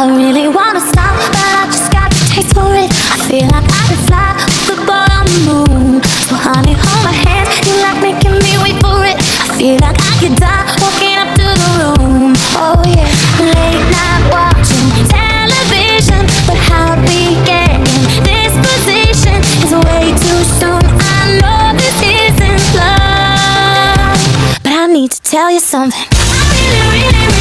I really wanna stop, but I just got the taste for it. I feel like I need to tell you something.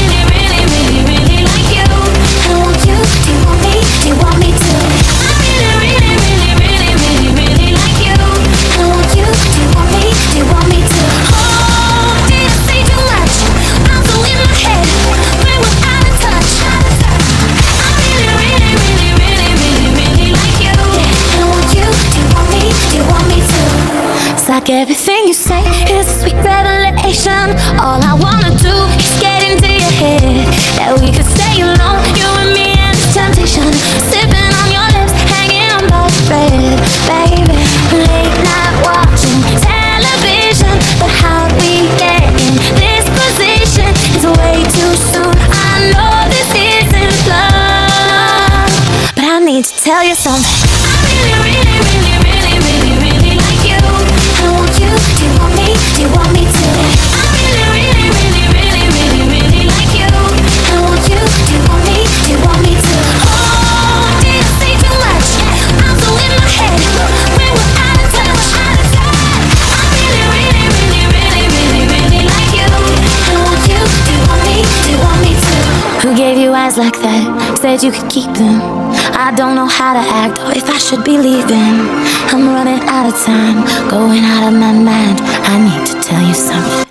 Like everything you say is a sweet revelation. All I wanna do is get into your head. That we could stay alone, you and me and the temptation. Sipping on your lips, hanging on by a thread, baby. Late night watching television, but how we get in this position is way too soon. I know this isn't love, but I need to tell you something. Like that? Said you could keep them. I don't know how to act or if I should be leaving. I'm running out of time, going out of my mind. I need to tell you something.